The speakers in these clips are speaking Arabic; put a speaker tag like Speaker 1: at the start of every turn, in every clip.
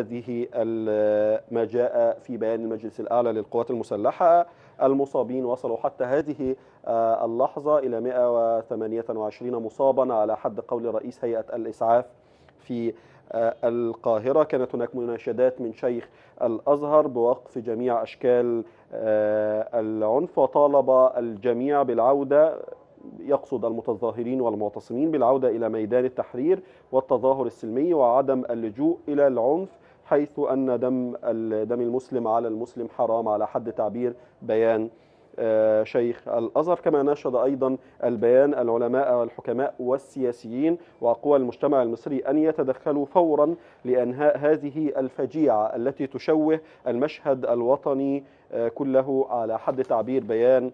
Speaker 1: هذه ما جاء في بيان المجلس الأعلى للقوات المسلحة المصابين وصلوا حتى هذه اللحظة إلى 128 مصابا على حد قول رئيس هيئة الإسعاف في القاهرة. كانت هناك مناشدات من شيخ الأزهر بوقف جميع أشكال العنف وطالب الجميع بالعودة يقصد المتظاهرين والمعتصمين بالعودة إلى ميدان التحرير والتظاهر السلمي وعدم اللجوء إلى العنف حيث أن دم دم المسلم على المسلم حرام على حد تعبير بيان شيخ الأزهر. كما ناشد أيضا البيان العلماء والحكماء والسياسيين وقوى المجتمع المصري أن يتدخلوا فورا لأنهاء هذه الفجيعة التي تشوه المشهد الوطني كله على حد تعبير بيان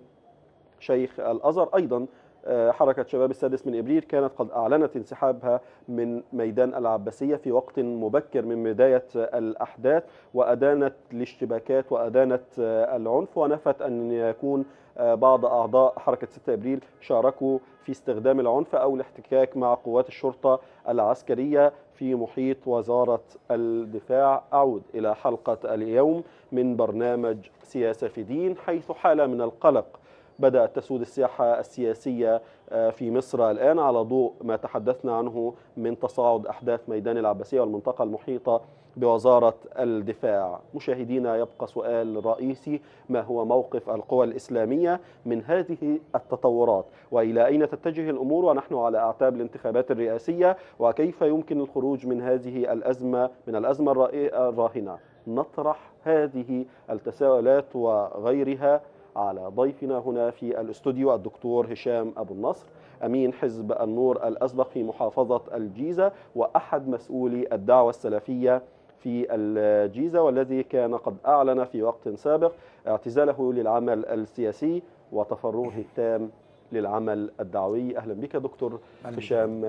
Speaker 1: شيخ الأزهر. أيضا حركة شباب السادس من إبريل كانت قد أعلنت انسحابها من ميدان العباسية في وقت مبكر من بداية الأحداث وأدانت الاشتباكات وأدانت العنف ونفت أن يكون بعض أعضاء حركة 6 إبريل شاركوا في استخدام العنف أو الاحتكاك مع قوات الشرطة العسكرية في محيط وزارة الدفاع. أعود إلى حلقة اليوم من برنامج سياسة في دين حيث حالة من القلق بدأت تسود الساحة السياسية في مصر الآن على ضوء ما تحدثنا عنه من تصاعد أحداث ميدان العباسية والمنطقة المحيطة بوزارة الدفاع. مشاهدينا يبقى سؤال رئيسي ما هو موقف القوى الإسلامية من هذه التطورات؟ وإلى أين تتجه الأمور؟ ونحن على أعتاب الانتخابات الرئاسية وكيف يمكن الخروج من هذه الأزمة من الأزمة الراهنة؟ نطرح هذه التساؤلات وغيرها على ضيفنا هنا في الاستوديو الدكتور هشام أبو النصر أمين حزب النور الأسبق في محافظة الجيزة وأحد مسؤولي الدعوة السلفية في الجيزة والذي كان قد أعلن في وقت سابق اعتزاله للعمل السياسي وتفرغه التام للعمل الدعوي. أهلا بك دكتور هشام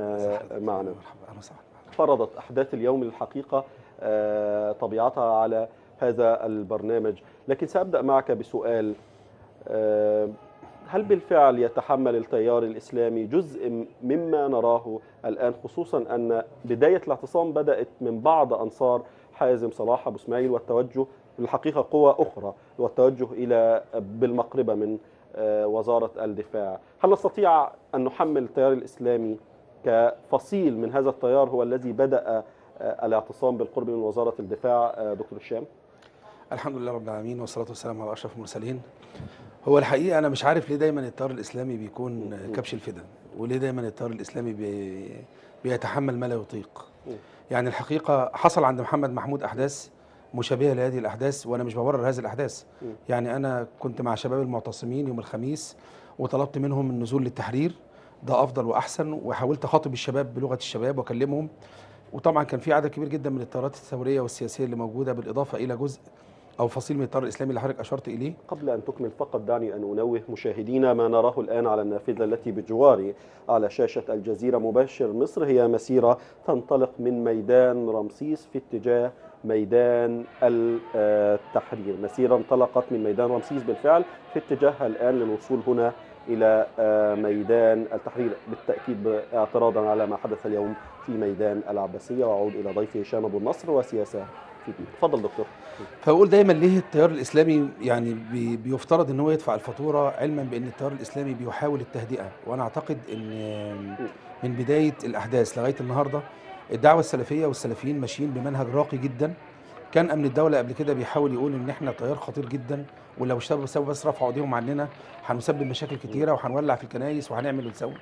Speaker 1: معنا. فرضت أحداث اليوم الحقيقة طبيعتها على هذا البرنامج. لكن سأبدأ معك بسؤال هل بالفعل يتحمل التيار الإسلامي جزء مما نراه الآن خصوصا أن بداية الاعتصام بدأت من بعض أنصار حازم صلاح أبو إسماعيل والتوجه الحقيقة قوى أخرى والتوجه إلى بالمقربة من وزارة الدفاع. هل نستطيع أن نحمل التيار الإسلامي كفصيل من هذا التيار هو الذي بدأ الاعتصام بالقرب من وزارة الدفاع دكتور الشام
Speaker 2: الحمد لله رب العالمين والصلاة والسلام على أشرف المرسلين. هو الحقيقة أنا مش عارف ليه دايما التيار الإسلامي بيكون كبش الفدا وليه دايما التيار الإسلامي بي بيتحمل ما لا يطيق. يعني الحقيقة حصل عند محمد محمود أحداث مشابهة لهذه الأحداث وأنا مش ببرر هذه الأحداث. يعني أنا كنت مع شباب المعتصمين يوم الخميس وطلبت منهم النزول للتحرير. ده أفضل وأحسن وحاولت أخاطب الشباب بلغة الشباب وأكلمهم. وطبعا كان في عدد كبير جدا من التيارات الثورية والسياسية اللي موجودة بالإضافة إلى جزء أو فصيل من التيار الإسلامي اللي حضرتك أشرت إليه؟
Speaker 1: قبل أن تكمل فقط دعني أن أنوه مشاهدينا ما نراه الآن على النافذة التي بجواري على شاشة الجزيرة مباشر. مصر هي مسيرة تنطلق من ميدان رمسيس في اتجاه ميدان التحرير. مسيرة انطلقت من ميدان رمسيس بالفعل في اتجاهها الآن للوصول هنا إلى ميدان التحرير بالتأكيد اعتراضا على ما حدث اليوم في ميدان العباسية. وأعود إلى ضيفي هشام أبو النصر وسياسة تفضل دكتور.
Speaker 2: فبقول دايما ليه التيار الإسلامي يعني بي بيفترض إن هو يدفع الفاتورة علما بأن التيار الإسلامي بيحاول التهدئة. وأنا أعتقد إن من بداية الأحداث لغاية النهارده الدعوة السلفية والسلفيين ماشيين بمنهج راقي جدا. كان أمن الدولة قبل كده بيحاول يقول إن إحنا تيار خطير جدا. ولو سابوا بس رفعوا إيديهم عننا هنسبب مشاكل كتيرة وهنولع في الكنايس وهنعمل ونسوي.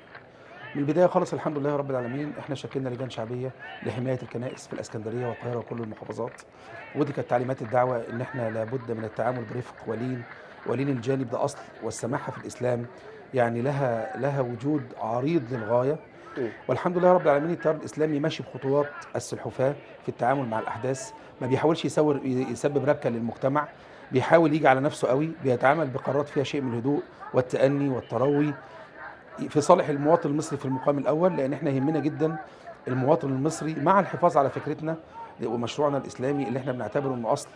Speaker 2: من البداية خالص الحمد لله رب العالمين. إحنا شكلنا لجان شعبية لحماية الكنائس في الإسكندرية والقاهرة وكل المحافظات. ودي كانت تعليمات الدعوة إن إحنا لابد من التعامل برفق ولين ولين الجانب ده أصل والسماحة في الإسلام. يعني لها لها وجود عريض للغاية. والحمد لله رب العالمين التيار الإسلامي ماشي بخطوات السلحفاة في التعامل مع الأحداث. ما بيحاولش يسور يسبب ربكة للمجتمع. بيحاول يجي على نفسه قوي بيتعامل بقرارات فيها شيء من الهدوء والتأني والتروي. في صالح المواطن المصري في المقام الأول لأن إحنا يهمنا جدا المواطن المصري مع الحفاظ على فكرتنا ومشروعنا الإسلامي اللي إحنا بنعتبره إنه أصل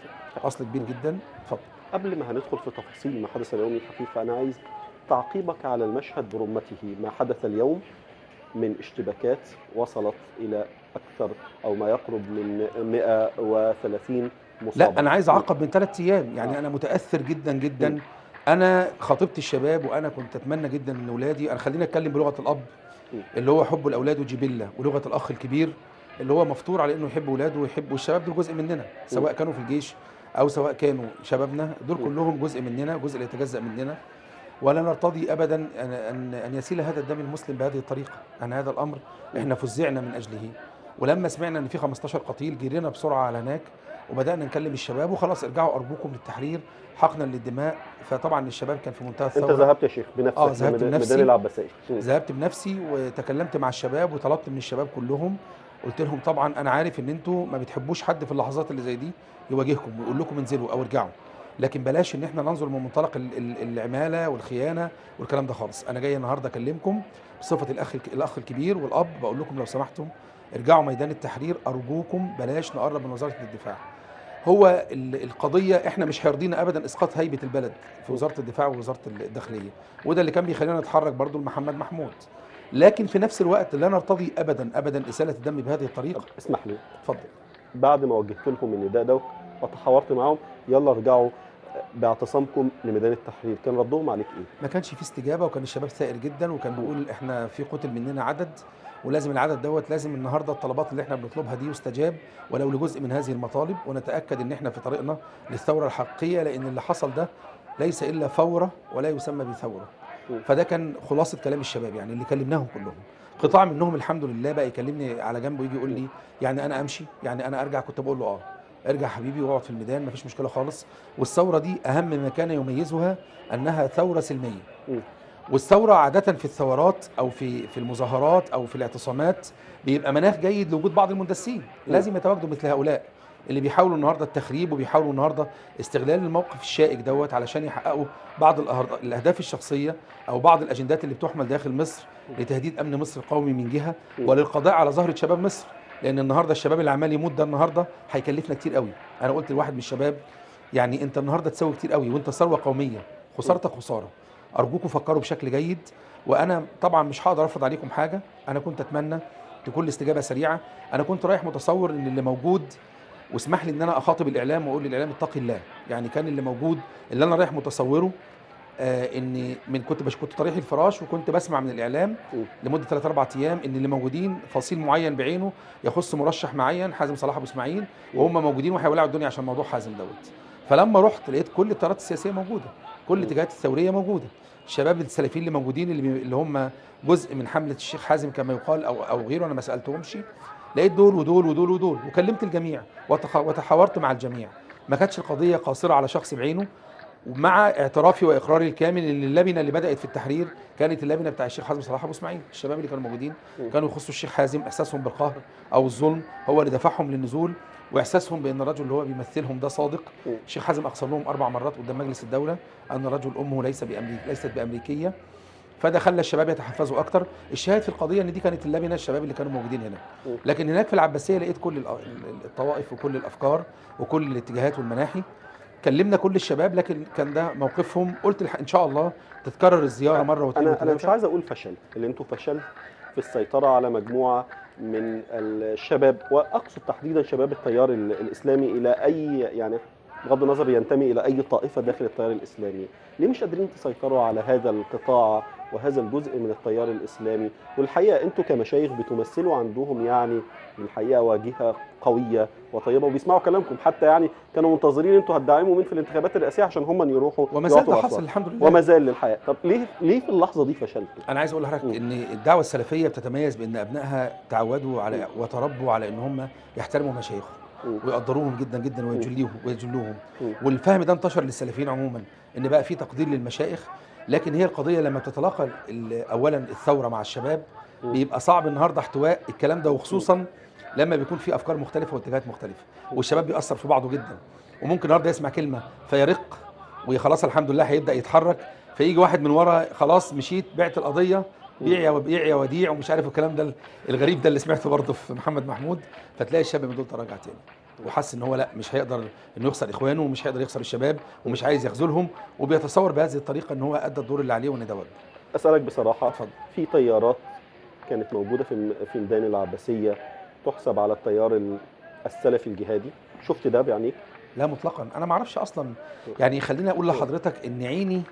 Speaker 2: أصل كبير جدا. اتفضل.
Speaker 1: قبل ما هندخل في تفاصيل ما حدث اليوم الحقيقة أنا عايز تعقيبك على المشهد برمته. ما حدث اليوم من اشتباكات وصلت إلى أكثر أو ما يقرب من 130 مصابا
Speaker 2: لا أنا عايز أعقب من ثلاث أيام. يعني
Speaker 1: آه.
Speaker 2: أنا متأثر جدا جدا
Speaker 1: م.
Speaker 2: أنا خاطبت الشباب وأنا كنت أتمنى جدا إن أولادي أنا خليني أتكلم بلغة
Speaker 1: الأب.
Speaker 2: اللي هو حب الأولاد وجبلة ولغة الأخ الكبير اللي هو مفطور على إنه يحب أولاده ويحب والشباب دول جزء مننا سواء كانوا في الجيش أو سواء كانوا شبابنا دول. كلهم جزء مننا جزء لا يتجزأ مننا ولا نرتضي ابدا ان ان أن يسيل هذا الدم المسلم بهذه الطريقة عن هذا الأمر إحنا فزعنا من أجله ولما سمعنا إن في 15 قتيل جرينا بسرعة على هناك وبدأنا نكلم الشباب وخلاص ارجعوا أرجوكم للتحرير حقنا للدماء. فطبعا الشباب كان في منتهى
Speaker 1: أنت
Speaker 2: الثورة.
Speaker 1: ذهبت يا شيخ بنفسك
Speaker 2: آه، ذهبت بنفسي.
Speaker 1: ميدان العباسيه
Speaker 2: ذهبت بنفسي وتكلمت مع الشباب وطلبت من الشباب كلهم. قلت لهم طبعا أنا عارف إن أنتوا ما بتحبوش حد في اللحظات اللي زي دي يواجهكم ويقول لكم انزلوا أو ارجعوا. لكن بلاش إن إحنا ننظر من منطلق ال- ال- العمالة والخيانة والكلام ده خالص. أنا جاي النهارده أكلمكم بصفة الاخ الأخ الكبير والأب بقول لكم لو سمحتم ارجعوا ميدان التحرير أرجوكم بلاش نقرب من وزارة الدفاع. هو ال- القضية إحنا مش هيرضينا ابدا إسقاط هيبة البلد في وزارة الدفاع ووزارة الداخلية. وده اللي كان بيخلينا نتحرك برضو لمحمد محمود. لكن في نفس الوقت لا نرتضي ابدا ابدا إسالة الدم بهذه
Speaker 1: الطريقة. اسمح لي.
Speaker 2: اتفضل.
Speaker 1: بعد ما وجهت لهم النداء ده وتحاورت معاهم يلا ارجعوا باعتصامكم لميدان التحرير. كان ردهم عليك إيه؟
Speaker 2: ما كانش في استجابة وكان الشباب ثائر جدا وكان بيقول إحنا في قتل مننا عدد. ولازم العدد دوت لازم النهارده الطلبات اللي إحنا بنطلبها دي يستجاب ولو لجزء من هذه المطالب ونتأكد إن إحنا في طريقنا للثورة الحقيقية لأن اللي حصل ده ليس إلا فوره ولا يسمى
Speaker 1: بثورة.
Speaker 2: فده كان خلاصة كلام الشباب يعني اللي كلمناهم كلهم. قطاع منهم الحمد لله بقى يكلمني على جنب ويجي يقول لي يعني أنا أمشي؟ يعني أنا أرجع؟ كنت بقول له آه. ارجع حبيبي واقعد في الميدان مفيش مشكلة خالص. والثورة دي أهم ما كان يميزها أنها ثورة
Speaker 1: سلمية.
Speaker 2: والثورة عادة في الثورات أو في في المظاهرات أو في الاعتصامات بيبقى مناخ جيد لوجود بعض المندسين. لازم يتواجدوا مثل هؤلاء اللي بيحاولوا النهارده التخريب وبيحاولوا النهارده استغلال الموقف الشائك دوت علشان يحققوا بعض الأهداف الشخصية أو بعض الأجندات اللي بتحمل داخل مصر لتهديد أمن مصر القومي من
Speaker 1: جهة.
Speaker 2: وللقضاء على ظهر شباب مصر لأن النهارده الشباب اللي عمال يموت ده النهارده هيكلفنا كتير قوي أنا قلت لواحد من الشباب يعني أنت النهارده تساوي كتير قوي وأنت ثروة قومية خسارتك خسارة أرجوكم فكروا بشكل جيد وأنا طبعا مش هقدر افرض عليكم حاجة. أنا كنت أتمنى تكون الاستجابه سريعة. أنا كنت رايح متصور إن اللي موجود واسمح لي إن أنا أخاطب الإعلام وأقول للإعلام اتقي الله. يعني كان اللي موجود اللي أنا رايح متصوره آه إن من كنت بش كنت طريح الفراش وكنت بسمع من
Speaker 1: الإعلام.
Speaker 2: لمدة 3 4 أيام إن اللي موجودين فصيل معين بعينه يخص مرشح معين حازم صلاح أبو إسماعيل وهم موجودين وهيولعوا الدنيا عشان موضوع حازم دوت. فلما رحت لقيت كل التيارات السياسية موجودة. كل. الاتجاهات الثورية موجودة. الشباب السلفيين اللي موجودين اللي, اللي هم جزء من حملة الشيخ حازم كما يقال أو أو غيره أنا ما سألتهمش. لقيت دول ودول ودول ودول وكلمت الجميع وتحاورت مع الجميع. ما كانتش القضية قاصرة على شخص بعينه. ومع اعترافي وإقراري الكامل إن اللجنه اللي بدأت في التحرير كانت اللجنه بتاع الشيخ حازم صلاح أبو إسماعيل الشباب اللي كانوا موجودين. كانوا يخصوا الشيخ حازم إحساسهم بالقهر أو الظلم هو اللي دفعهم للنزول وإحساسهم بأن الرجل اللي هو بيمثلهم ده صادق. الشيخ حازم اقسم لهم أربع مرات قدام مجلس الدولة أن رجل أمه ليس بأمريك ليست بأمريكية فده خلى الشباب يتحفزوا أكتر الشاهد في القضية إن دي كانت اللجنه الشباب اللي كانوا موجودين هنا. لكن هناك في العباسية لقيت كل الطوائف وكل الأفكار وكل الاتجاهات والمناحي كلمنا كل الشباب لكن كان ده موقفهم. قلت إن شاء الله تتكرر الزيارة مرة واثنين
Speaker 1: أنا أنا مش. عايز أقول فشل. اللي أنتوا فشلت في السيطرة على مجموعة من الشباب وأقصد تحديدا شباب التيار ال- الإسلامي إلى أي يعني بغض النظر ينتمي إلى أي طائفة داخل التيار الإسلامي. ليه مش قادرين تسيطروا على هذا القطاع وهذا الجزء من التيار الإسلامي والحقيقة أنتوا كمشايخ بتمثلوا عندهم يعني الحقيقة واجهة قوية وطيبة وبيسمعوا كلامكم حتى يعني كانوا منتظرين أنتوا هتدعموا مين في الانتخابات الرئاسية عشان هم يروحوا
Speaker 2: وما زال ده. حصل الحمد لله
Speaker 1: وما زال للحياه طب ليه ليه في اللحظة دي فشلتوا
Speaker 2: أنا عايز أقول لحضرتك
Speaker 1: م.
Speaker 2: إن الدعوة السلفية بتتميز بإن أبنائها تعودوا على وتربوا على إن هم يحترموا مشايخهم. ويقدروهم جدا جدا ويجليهم ويجلوهم. والفهم ده انتشر للسلفيين عموما إن بقى في تقدير للمشايخ لكن هي القضية لما بتتلاقى ال- اولا الثورة مع الشباب. بيبقى صعب النهارده احتواء الكلام ده وخصوصا لما بيكون في أفكار مختلفة واتجاهات مختلفة والشباب بيأثر في بعضه جدا. وممكن النهارده يسمع كلمة فيرق وخلاص الحمد لله هيبدأ يتحرك فيجي واحد من ورا خلاص مشيت بعت القضية بيع يا بيع يا وديع ومش عارف الكلام ده الغريب ده اللي سمعته برضه في محمد محمود فتلاقي الشاب من دول تراجع تاني. وحس إن هو لا مش هيقدر إنه يخسر إخوانه ومش هيقدر يخسر الشباب ومش عايز يخذلهم وبيتصور بهذه الطريقة إن هو أدى الدور اللي عليه وان ده واجبه
Speaker 1: أسألك بصراحة
Speaker 2: اتفضل.
Speaker 1: في تيارات كانت موجودة في في ميدان العباسية تحسب على التيار ال- السلفي الجهادي؟ شفت ده بعينيك
Speaker 2: لا مطلقا. أنا ما أعرفش أصلا. يعني خليني أقول لحضرتك إن عيني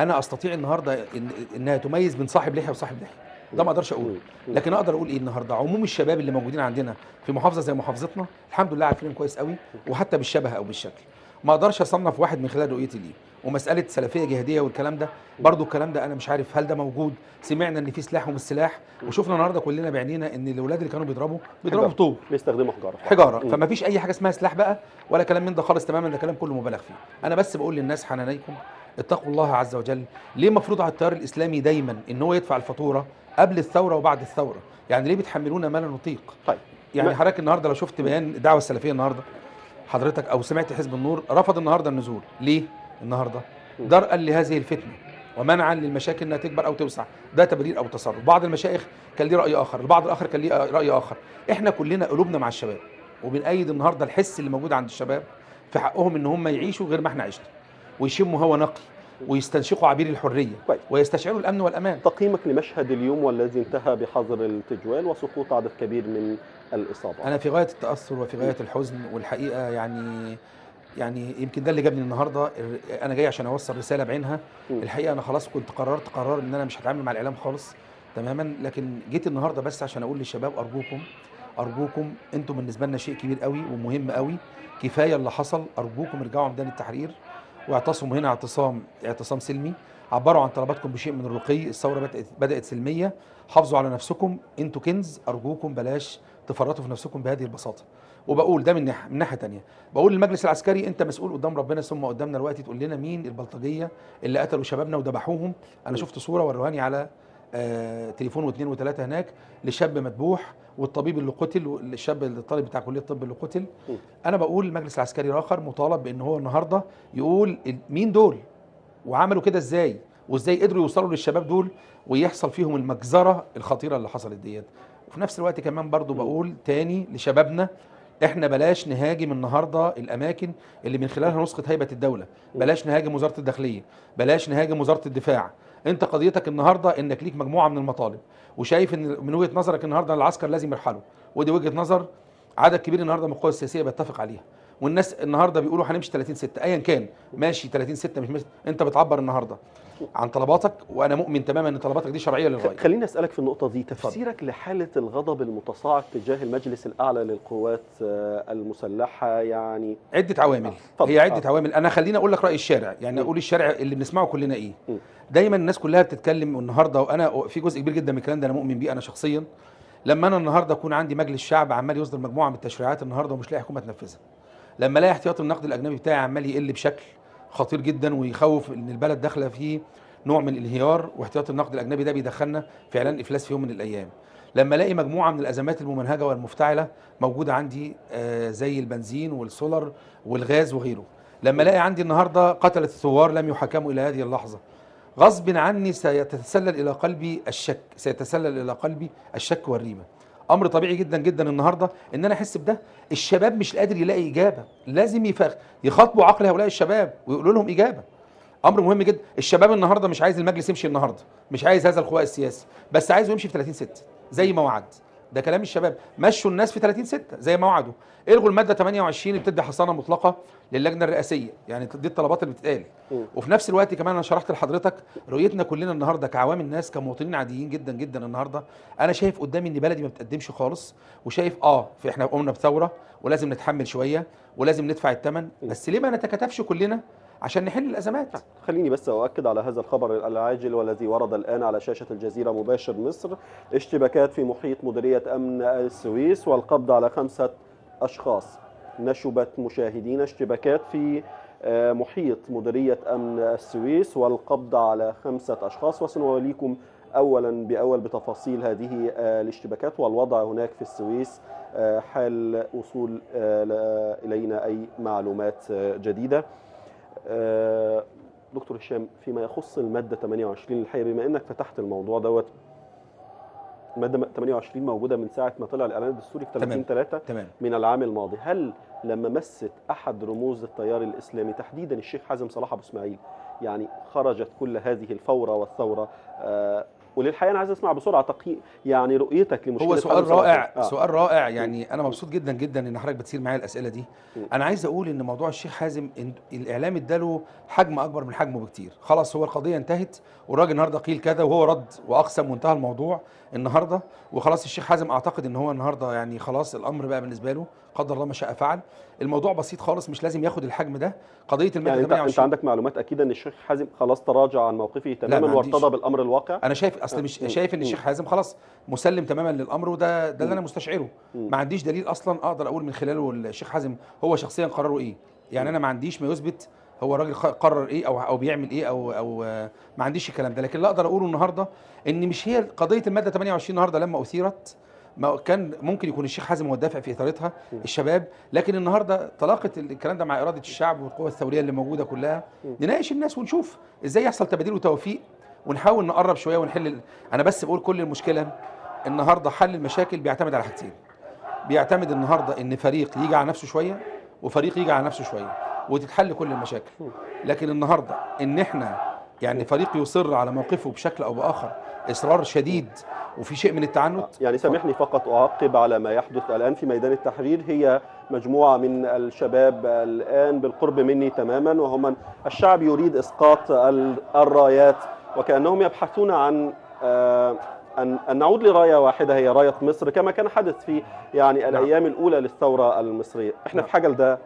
Speaker 2: أنا أستطيع النهارده إن إنها تميز بين صاحب لحية وصاحب لحية. ده ما أقدرش أقول
Speaker 1: مم.
Speaker 2: لكن أقدر أقول إيه النهارده؟ عموم الشباب اللي موجودين عندنا في محافظة زي محافظتنا الحمد لله عارفينهم كويس قوي وحتى بالشبه أو بالشكل. ما أقدرش اصنف واحد من خلال رؤيتي ليه. ومسألة سلفية جهادية والكلام ده برضو الكلام ده أنا مش عارف هل ده موجود. سمعنا إن في سلاح ومش سلاح وشفنا النهارده كلنا بعينينا إن الاولاد اللي كانوا بيضربوا بيضربوا. بطوب.
Speaker 1: بيستخدموا
Speaker 2: حجارة.
Speaker 1: حجارة.
Speaker 2: فما فيش أي حاجة اسمها سلاح بقى ولا كلام من ده خالص تماما ده كلام كله مبالغ فيه. أنا بس بقول للناس حنانيكم اتقوا الله عز وجل. ليه مفروض على التيار الإسلامي دايما إن هو يدفع الفاتورة؟ قبل الثورة وبعد الثورة. يعني ليه بتحملونا ما لا نطيق؟
Speaker 1: طيب.
Speaker 2: يعني حضرتك النهارده لو شفت بيان الدعوة السلفية النهارده حضرتك أو سمعت حزب النور رفض النهارده النزول. ليه النهارده. درءا لهذه الفتنة ومنعا للمشاكل إنها تكبر أو توسع. ده تبرير أو تصرف. بعض المشايخ كان ليه رأي آخر. البعض الآخر كان ليه رأي آخر. إحنا كلنا قلوبنا مع الشباب وبنأيد النهارده الحس اللي موجود عند الشباب في حقهم إن هم يعيشوا غير ما إحنا عشنا. ويشموا هوا نقي. ويستنشقوا عبير الحرية
Speaker 1: كويس.
Speaker 2: ويستشعروا الأمن والأمان.
Speaker 1: تقييمك لمشهد اليوم والذي انتهى بحظر التجوال وسقوط عدد كبير من الإصابات.
Speaker 2: أنا في غاية التأثر وفي غاية الحزن والحقيقة يعني يعني يمكن ده اللي جابني النهارده. أنا جاي عشان أوصل رسالة بعينها. الحقيقة أنا خلاص كنت قررت قرار إن أنا مش هتعامل مع الإعلام خالص تماما. لكن جيت النهارده بس عشان أقول للشباب أرجوكم أرجوكم أنتم بالنسبة لنا شيء كبير قوي ومهم قوي. كفاية اللي حصل أرجوكم ارجعوا ميدان التحرير. واعتصموا هنا اعتصام اعتصام سلمي. عبروا عن طلباتكم بشيء من الرقي الثورة بدأت بدأت سلمية. حافظوا على نفسكم أنتوا كنز أرجوكم بلاش تفرطوا في نفسكم بهذه البساطة. وبقول ده من ناحيه من ناحية تانية. بقول للمجلس العسكري انت مسؤول قدام ربنا ثم قدامنا دلوقتي تقول لنا مين البلطجية اللي قتلوا شبابنا وذبحوهم أنا شفت صورة وروهاني على تليفون واثنين وثلاثة هناك لشاب مذبوح والطبيب اللي قتل والشاب اللي الطالب بتاع كلية الطب اللي قتل. أنا بقول المجلس العسكري الآخر مطالب بإن هو النهارده يقول مين دول وعملوا كده إزاي وإزاي قدروا يوصلوا للشباب دول ويحصل فيهم المجزرة الخطيرة اللي حصلت ديت. وفي نفس الوقت كمان برضو بقول تاني لشبابنا إحنا بلاش نهاجم النهارده الأماكن اللي من خلالها نسقط هيبة الدولة. بلاش نهاجم وزارة الداخلية. بلاش نهاجم وزارة الدفاع. انت قضيتك النهارده انك ليك مجموعه من المطالب وشايف ان من وجهه نظرك النهارده العسكر لازم يرحلوا ودي وجهه نظر عدد كبير النهارده من القوى السياسيه بيتفق عليها. والناس النهارده بيقولوا هنمشي 30 6 ايا كان. ماشي 30 6 مش ماشي. أنت بتعبر النهارده عن طلباتك وأنا مؤمن تماما إن طلباتك دي شرعية للغاية.
Speaker 1: خليني أسألك في النقطة دي. تفسيرك لحالة الغضب المتصاعد تجاه المجلس الأعلى للقوات آه، المسلحة يعني؟
Speaker 2: عدة عوامل.
Speaker 1: اتفضل.
Speaker 2: هي عدة
Speaker 1: آه.
Speaker 2: عوامل. أنا خليني أقول لك رأي الشارع. يعني. أقول الشارع اللي بنسمعه كلنا إيه.
Speaker 1: م.
Speaker 2: دايما الناس كلها بتتكلم النهارده وأنا في جزء كبير جدا من الكلام ده أنا مؤمن بيه أنا شخصيا. لما أنا النهارده أكون عندي مجلس شعب عمال يصدر مجموعة من التشريعات النهارده ومش لاقي حكومة تنفذها. لما الاقي احتياط النقد الاجنبي بتاعي عمال يقل بشكل خطير جدا ويخوف إن البلد داخلة في نوع من الانهيار واحتياط النقد الاجنبي ده بيدخلنا في اعلان إفلاس في يوم من الأيام. لما الاقي مجموعة من الأزمات الممنهجة والمفتعلة موجودة عندي آه، زي البنزين والسولر والغاز وغيره. لما الاقي عندي النهارده قتلة الثوار لم يحاكموا إلى هذه اللحظة. غصب عني سيتسلل إلى قلبي الشك سيتسلل إلى قلبي الشك والريبة. أمر طبيعي جدا جدا النهارده إن أنا أحس بده. الشباب مش قادر يلاقي إجابة. لازم يفخ يخاطبوا عقل هؤلاء الشباب ويقولوا لهم إجابة. أمر مهم جدا. الشباب النهارده مش عايز المجلس يمشي النهارده مش عايز هذا الخواء السياسي بس عايزه يمشي في 30 6 زي ما وعد. ده كلام الشباب. مشوا الناس في 30 6 زي ما وعدوا. إلغوا المادة 28 اللي بتدي حصانة مطلقة للجنة الرئاسية. يعني دي الطلبات اللي بتتقال. وفي نفس الوقت كمان أنا شرحت لحضرتك رؤيتنا كلنا النهارده كعوام الناس كمواطنين عاديين جدا جدا النهارده. أنا شايف قدامي إن بلدي ما بتقدمش خالص. وشايف آه في إحنا قمنا بثورة ولازم نتحمل شوية ولازم ندفع الثمن بس ليه ما نتكاتفش كلنا عشان نحل الأزمات.
Speaker 1: خليني بس أؤكد على هذا الخبر العاجل والذي ورد الآن على شاشة الجزيرة مباشر مصر. اشتباكات في محيط مديرية أمن السويس والقبض على خمسة أشخاص. نشبت مشاهدين اشتباكات في آه، محيط مديرية أمن السويس والقبض على خمسة أشخاص. وسنوليكم أولا بأول بتفاصيل هذه آه، الاشتباكات. والوضع هناك في السويس آه، حال وصول إلينا أي معلومات جديدة. آه، دكتور هشام فيما يخص المادة 28 الحقيقة بما إنك فتحت الموضوع دوت المادة 28 موجودة من ساعة ما طلع الإعلان الدستوري في 30
Speaker 2: تمام.
Speaker 1: 3
Speaker 2: تمام
Speaker 1: من العام الماضي هل لما مست أحد رموز التيار الإسلامي تحديدا الشيخ حازم صلاح أبو إسماعيل يعني خرجت كل هذه الفورة والثورة آه، وللحقيقة أنا عايز أسمع بسرعة تقييم يعني رؤيتك لمشكلة
Speaker 2: هو سؤال رائع.
Speaker 1: آه.
Speaker 2: سؤال رائع يعني أنا مبسوط جدا جدا إن حضرتك بتثير معايا الأسئلة دي
Speaker 1: م.
Speaker 2: أنا عايز أقول إن موضوع الشيخ حازم إن الإعلام إداله حجم أكبر من حجمه بكتير خلاص هو القضية انتهت والراجل النهارده قيل كذا وهو رد وأقسم وانتهى الموضوع النهارده وخلاص الشيخ حازم أعتقد إن هو النهارده يعني خلاص الأمر بقى بالنسبة له قدر الله ما شاء فعل الموضوع بسيط خالص مش لازم ياخد الحجم ده قضية الماده
Speaker 1: يعني انت أنت
Speaker 2: 28
Speaker 1: عندك معلومات اكيده إن الشيخ حازم خلاص تراجع عن موقفه تماما. وارتضى بالأمر الواقع
Speaker 2: أنا شايف أصل مش. شايف
Speaker 1: إن.
Speaker 2: الشيخ حازم خلاص مسلم تماما للأمر وده ده اللي. أنا مستشعره. ما عنديش دليل أصلا أقدر أقول من خلاله الشيخ حازم هو شخصيا قراره إيه يعني. أنا ما عنديش ما يثبت هو راجل قرر إيه أو أو بيعمل إيه أو أو ما عنديش الكلام ده لكن اللي أقدر أقوله النهارده إن مش هي قضية المادة 28 النهارده لما أثيرت ما كان ممكن يكون الشيخ حازم هو الدافع في اثارتها. الشباب. لكن النهارده تلاقت الكلام ده مع إرادة الشعب والقوى الثورية اللي موجودة كلها. نناقش الناس ونشوف إزاي يحصل تباديل وتوفيق ونحاول نقرب شوية ونحل أنا بس بقول كل المشكلة النهارده حل المشاكل بيعتمد على حاجتين. بيعتمد النهارده إن فريق يجي على نفسه شوية وفريق يجي على نفسه شوية وتتحل كل المشاكل. لكن النهارده إن إحنا يعني فريق يصر على موقفه بشكل أو بآخر إصرار شديد وفي شيء من التعنت؟
Speaker 1: يعني سامحني فقط أعقب على ما يحدث الآن في ميدان التحرير. هي مجموعة من الشباب الآن بالقرب مني تماما وهم الشعب يريد إسقاط ال- الرايات وكأنهم يبحثون عن آه، أن أن نعود لرأية واحدة هي رأية مصر كما كان حدث في يعني الأيام الأولى للثورة المصرية. إحنا
Speaker 2: نعم.
Speaker 1: في حاجة لده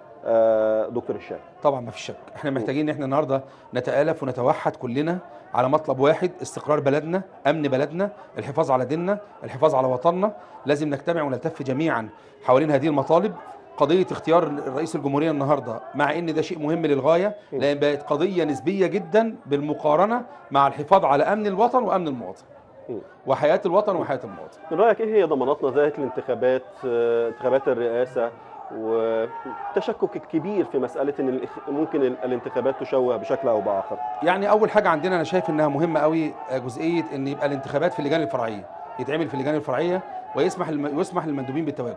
Speaker 1: دكتور هشام
Speaker 2: طبعا ما فيش شك. إحنا محتاجين إن إحنا النهارده نتآلف ونتوحد كلنا على مطلب واحد استقرار بلدنا أمن بلدنا الحفاظ على ديننا الحفاظ على وطننا. لازم نجتمع ونلتف جميعا حوالين هذه المطالب. قضية اختيار رئيس الجمهورية النهاردة مع إن ده شيء مهم للغاية
Speaker 1: م.
Speaker 2: لأن بقت قضية نسبية جدا بالمقارنة مع الحفاظ على أمن الوطن وأمن المواطن.
Speaker 1: م.
Speaker 2: وحياة الوطن وحياة المواطن.
Speaker 1: من رأيك إيه هي ضمانات نزاهة الانتخابات آه، انتخابات الرئاسة؟ والتشكك الكبير في مسألة أن الإخ- ممكن ال- الانتخابات تشوه بشكل أو بآخر
Speaker 2: يعني أول حاجة عندنا أنا شايف إنها مهمة قوي آه، جزئية إن يبقى الانتخابات في اللجان الفرعية يتعمل في اللجان الفرعية ويسمح. يسمح للمندوبين بالتواجد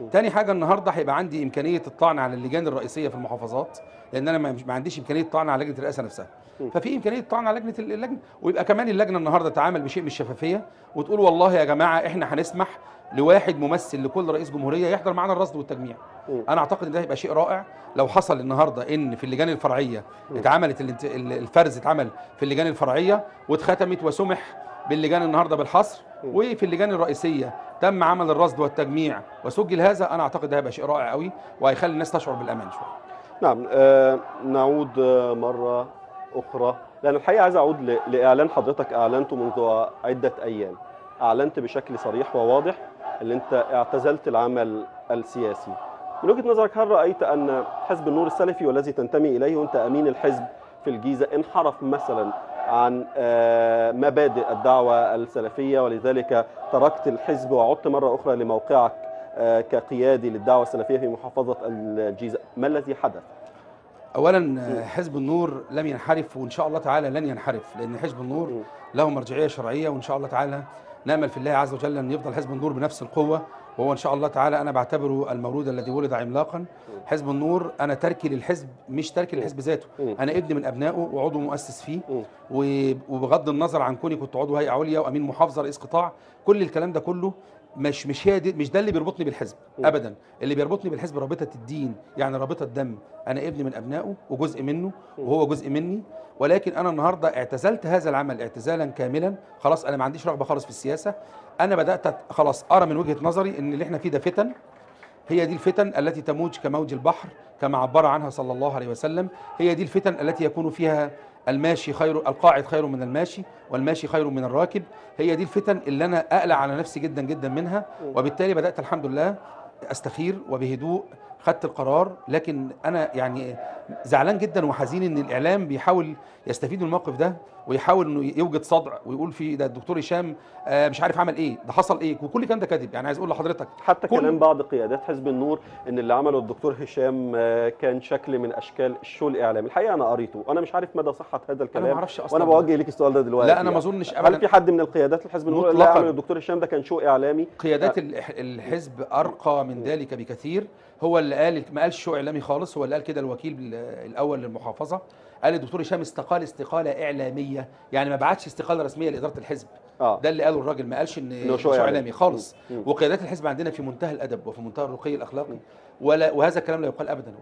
Speaker 1: م.
Speaker 2: تاني حاجة النهارده هيبقى عندي إمكانية الطعن على اللجان الرئيسية في المحافظات لأن أنا ما عنديش إمكانية طعن على لجنة الرئاسة نفسها
Speaker 1: م.
Speaker 2: ففي إمكانية طعن على لجنة ال- اللجنة ويبقى كمان اللجنة النهارده تعامل بشيء من الشفافية وتقول والله يا جماعة إحنا هنسمح لواحد ممثل لكل رئيس جمهورية يحضر معانا الرصد والتجميع
Speaker 1: م.
Speaker 2: أنا أعتقد إن ده هيبقى شيء رائع لو حصل النهارده إن في اللجان الفرعية
Speaker 1: م.
Speaker 2: اتعملت الفرز اتعمل في اللجان الفرعية واتختمت وسمح باللجان النهارده بالحصر
Speaker 1: م.
Speaker 2: وفي اللجان الرئيسية تم عمل الرصد والتجميع وسجل هذا أنا أعتقد ده هيبقى شيء رائع قوي وهيخلي الناس تشعر بالأمان شوية
Speaker 1: نعم آه، نعود آه، مرة أخرى لأن الحقيقة عايز أعود ل- لإعلان حضرتك أعلنته منذ عدة أيام أعلنت بشكل صريح وواضح أن أنت اعتزلت العمل السياسي من وجهة نظرك هل رأيت أن حزب النور السلفي والذي تنتمي إليه وأنت أمين الحزب في الجيزة انحرف مثلا عن آه، مبادئ الدعوة السلفية ولذلك تركت الحزب وعدت مرة أخرى لموقعك آه، كقيادي للدعوة السلفية في محافظة الجيزة ما الذي حدث؟
Speaker 2: اولا آه، حزب النور لم ينحرف وإن شاء الله تعالى لن ينحرف لأن حزب النور. له مرجعية شرعية وإن شاء الله تعالى نامل في الله عز وجل أن يفضل حزب النور بنفس القوة وهو إن شاء الله تعالى أنا بعتبره المولود الذي ولد عملاقا. حزب النور أنا تركي للحزب مش تركي للحزب ذاته. أنا ابن من أبنائه وعضو مؤسس فيه. وبغض النظر عن كوني كنت عضو هيئة عليا وأمين محافظة رئيس قطاع كل الكلام ده كله مش مش هي دي مش ده اللي بيربطني بالحزب. ابدا. اللي بيربطني بالحزب رابطة الدين يعني رابطة دم أنا ابن من أبنائه وجزء منه وهو جزء مني. ولكن أنا النهارده اعتزلت هذا العمل اعتزالا كاملا. خلاص أنا ما عنديش رغبة خالص في السياسة. أنا بدأت خلاص أرى من وجهة نظري إن اللي إحنا فيه ده فتن. هي دي الفتن التي تموج كموج البحر كما عبر عنها صلى الله عليه وسلم. هي دي الفتن التي يكون فيها الماشي خير القاعد خير من الماشي والماشي خير من الراكب. هي دي الفتن اللي أنا أقلق على نفسي جدا جدا منها. وبالتالي بدأت الحمد لله أستخير وبهدوء خدت القرار. لكن أنا يعني زعلان جدا وحزين إن الإعلام بيحاول يستفيد من الموقف ده ويحاول إنه يوجد صدع ويقول في ده الدكتور هشام آه، مش عارف عمل إيه ده حصل إيه وكل الكلام ده كذب يعني عايز أقول لحضرتك
Speaker 1: حتى
Speaker 2: كل-
Speaker 1: كلام بعض قيادات حزب النور إن اللي عمله الدكتور هشام آه، كان شكل من أشكال الشو الإعلامي. الحقيقة أنا قريته. وأنا مش عارف مدى صحة هذا
Speaker 2: أنا
Speaker 1: الكلام
Speaker 2: ما أعرفش أصلا.
Speaker 1: وأنا بوجه لك السؤال ده دلوقتي.
Speaker 2: لا أنا ما
Speaker 1: يعني.
Speaker 2: أظنش
Speaker 1: هل في حد من القيادات الحزب النور اللي. عمله الدكتور هشام ده كان شو إعلامي؟
Speaker 2: قيادات الح- الحزب أرقى من ذلك بكثير. هو اللي قال ما قالش شو إعلامي خالص هو اللي قال كده الوكيل ال- الأول للمحافظة. قال الدكتور هشام استقال استقالة إعلامية. يعني ما بعتش استقالة رسمية لإدارة الحزب.
Speaker 1: آه.
Speaker 2: ده اللي قاله الراجل ما قالش
Speaker 1: إن شو إعلامي.
Speaker 2: إعلامي. خالص. وقيادات الحزب عندنا في منتهى الأدب وفي منتهى الرقي الأخلاقي. ولا وهذا الكلام لا يقال ابدا.